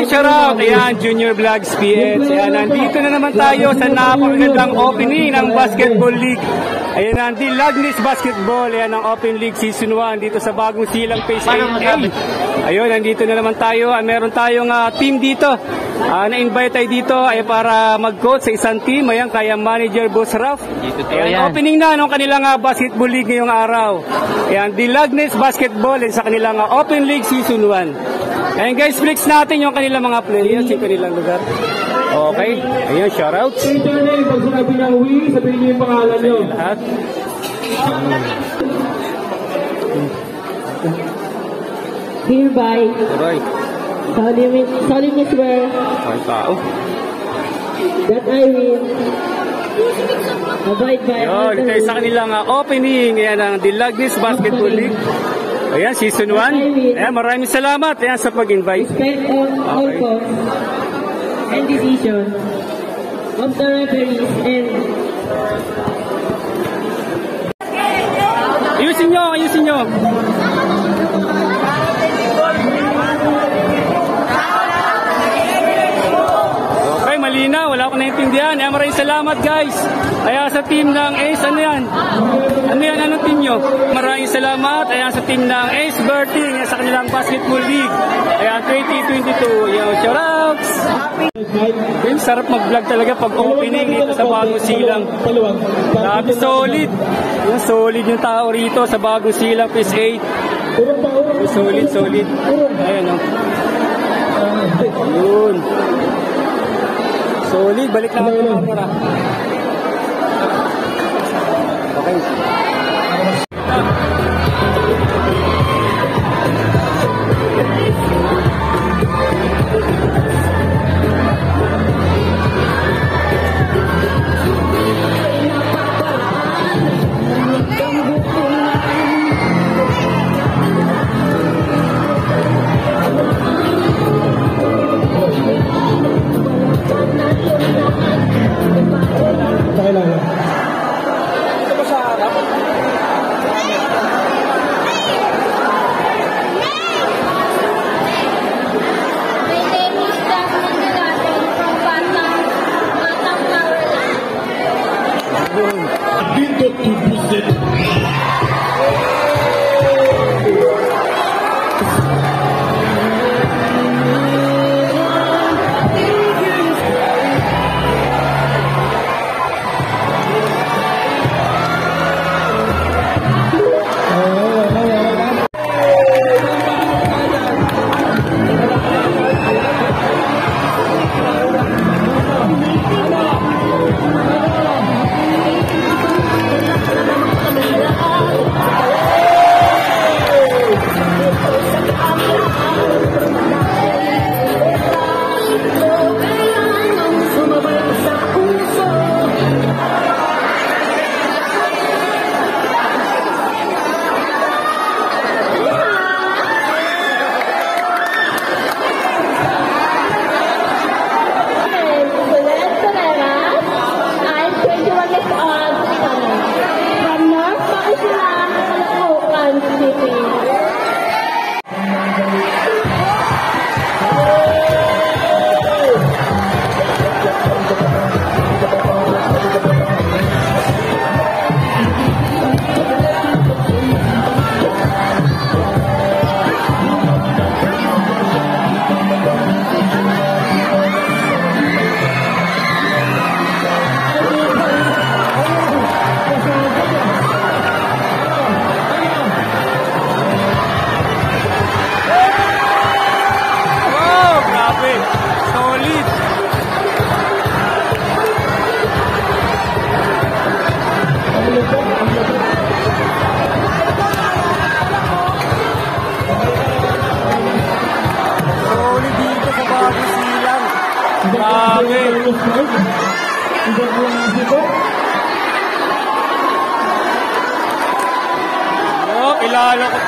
Yan, shout out. Ayan, Junior Vlogs PH. Ayan, nandito na naman tayo sa napakagandang opening ng Basketball League. Ayan, nandi Lagnis Basketball. Ayan, ang Open League Season 1 dito sa bagong silang Phase 8A. Ayun, nandito na naman tayo. Ah, meron tayong ah, team dito. Ah, na-invite tayo dito ay para mag-coach sa isang team. Ayan, kaya manager Boss Ralph. Ayan, opening na ng kanilang ah, basketball league ngayong araw. Ayan, the Lagnis Basketball sa kanilang ah, Open League Season 1. Ayan guys, flex natin yung kanilang mga players, yung kanilang lugar. Okay, ayan, shoutout. Sa internet, pag sinabi ng we, sabihin niyo yung pangalan niyo. Lahat. Hereby Alright, solemnly swear ay tao. that I will abide by all Yun, ito sa kanilang ah, opening, ayan ang Dilagnis Basketball League. Ayan, season 1. Ayan, maraming salamat ayan, sa pag-invite. respect all, all Okay. calls and decisions of the referees and Ayusin nyo, ayusin nyo. Malinaw. Wala ko naintindihan. Ayan, maraming salamat guys. Kaya sa team ng Ace, ano yan? Ano yan? Anong team nyo? Maraming salamat. Ayan sa team ng Ace Berting. Sa kanilang basketball league. Ayan, 2022. Ayan, shoutouts. Ayun, sarap mag-vlog talaga pag opening dito sa Bagong Silang. Grabe, solid. Yung solid yung tao rito sa Bagong Silang, Phase 8. Urong pa, urong. Solid, solid. Ayan, o. Yun. Solid. Balik na ako ng camera. Okay.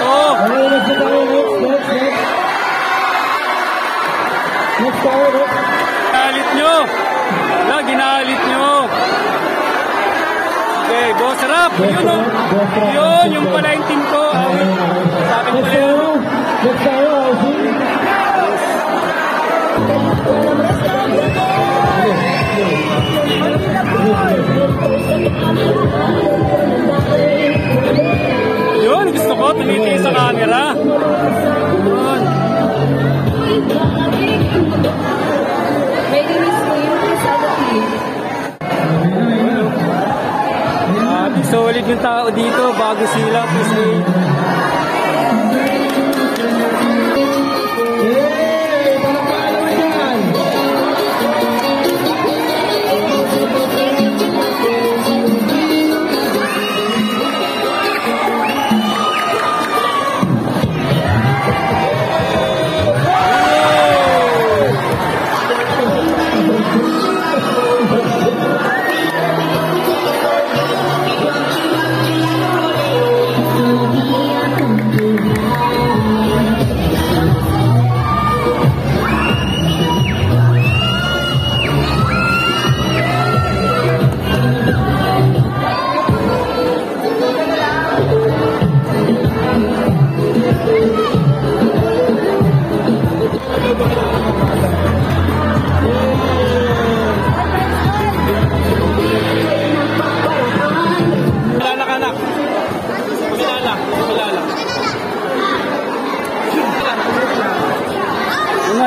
To. Okay, next na tayo. Next, next, next. Next tayo, nyo. Wala, ginalit nyo. Okay, boss rap. Yun o. Yun, yung pala yung team ko. Sa akin Next pala tayo. yun. Next tayo, Aussie. Yun, gusto ko, tumitingin sa camera. Yun. May release ko yung sa team. Grabe, solid yung tao dito, bago sila, please wait.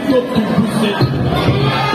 picked up 2%.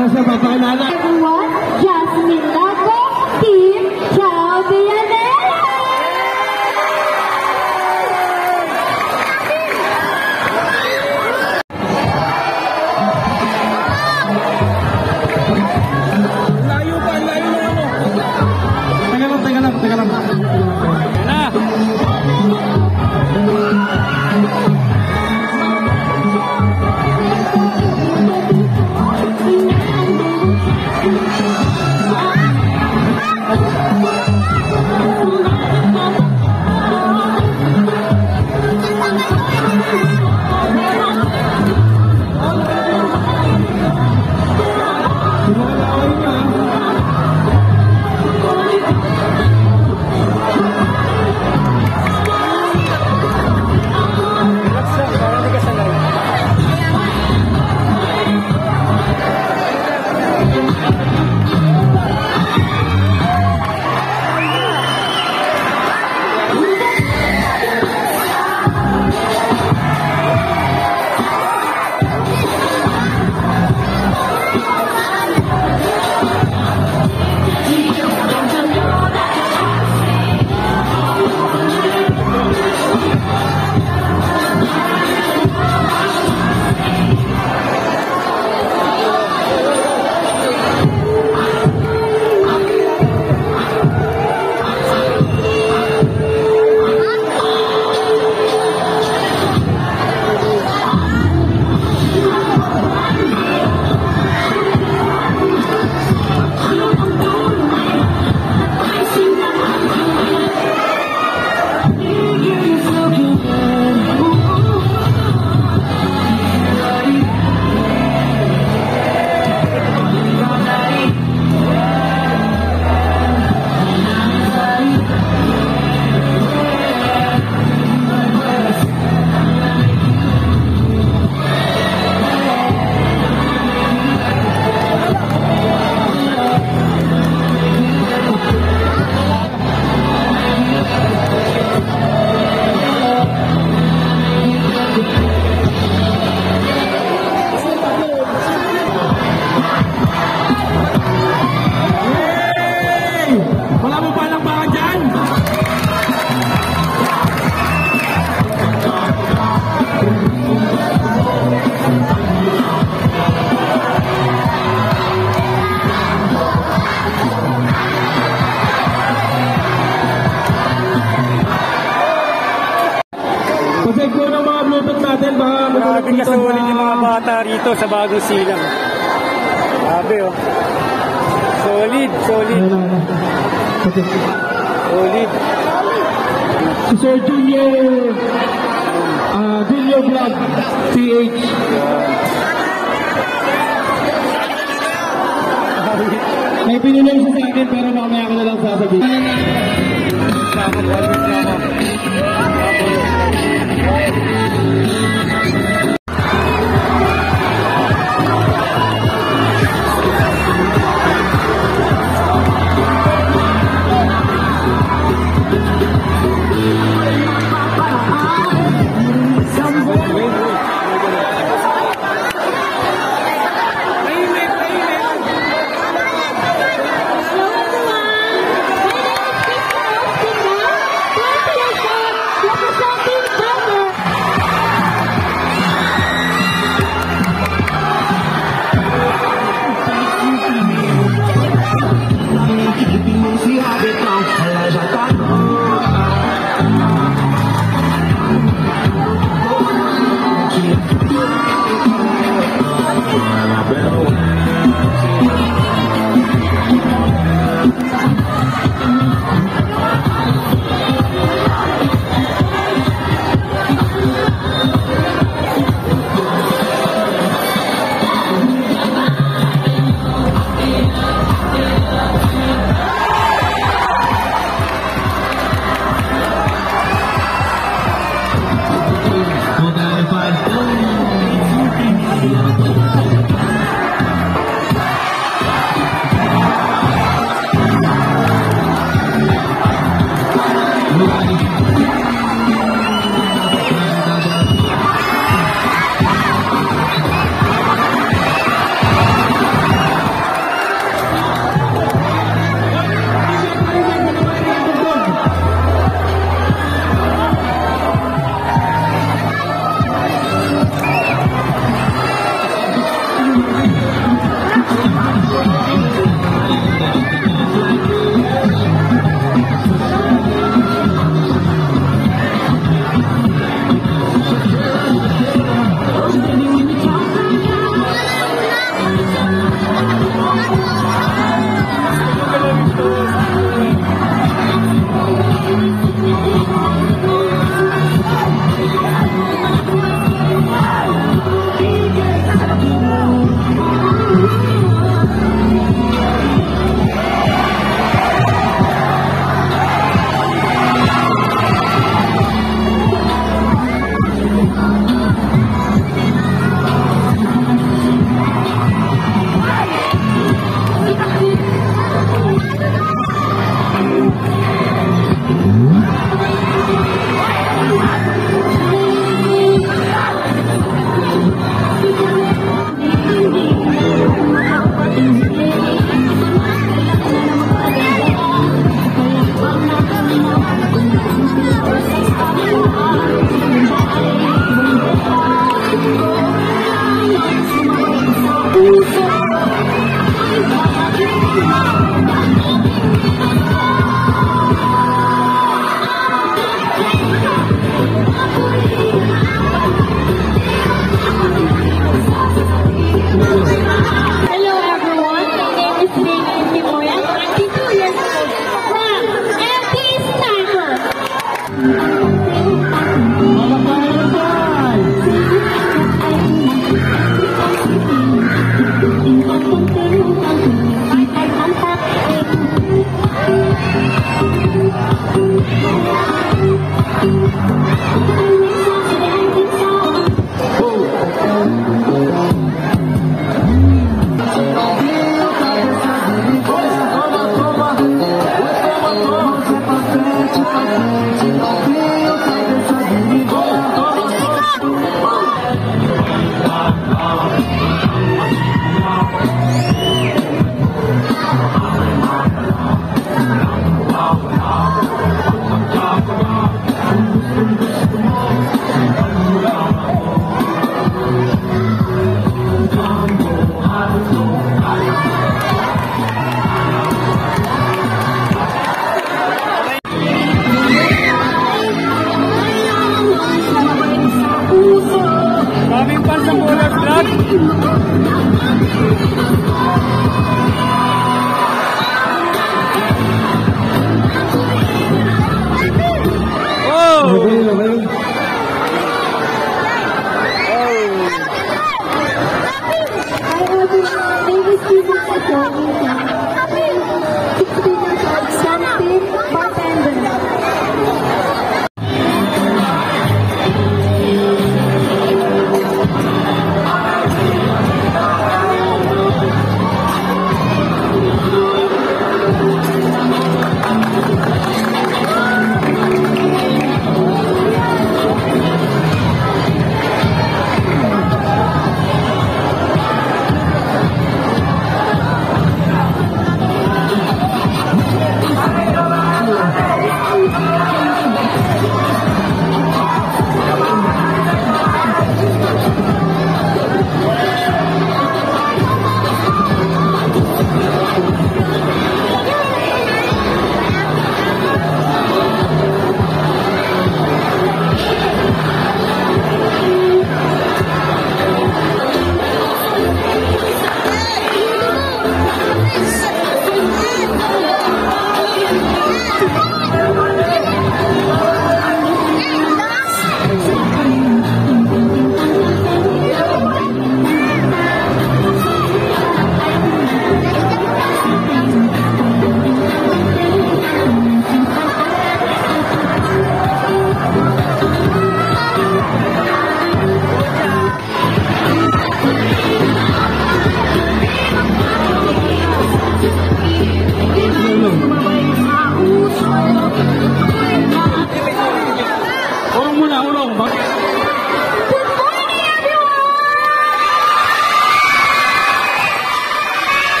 no se pasó nada. Bagong silang. Grabe oh. Solid, solid, solid. Si Sir Junior uh, Junior Vlog PH May pinunay siya sa akin pero mamaya ko na lang sasabihin. Salamat, salamat,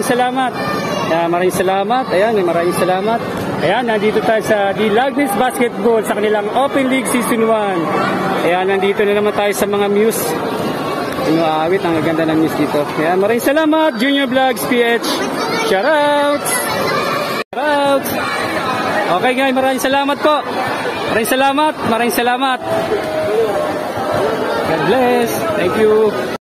maraming salamat. Ayan, maraming salamat. Ayan, maraming salamat. Ayan, nandito tayo sa The Lagnis Basketball sa kanilang Open League Season 1. Ayan, nandito na naman tayo sa mga muse. Yung aawit, ang ganda ng muse dito. Ayan, maraming salamat. Junior Vlogs PH. Shout out! Shout out! Okay guys, maraming salamat po. Maraming salamat. Maraming salamat. God bless. Thank you.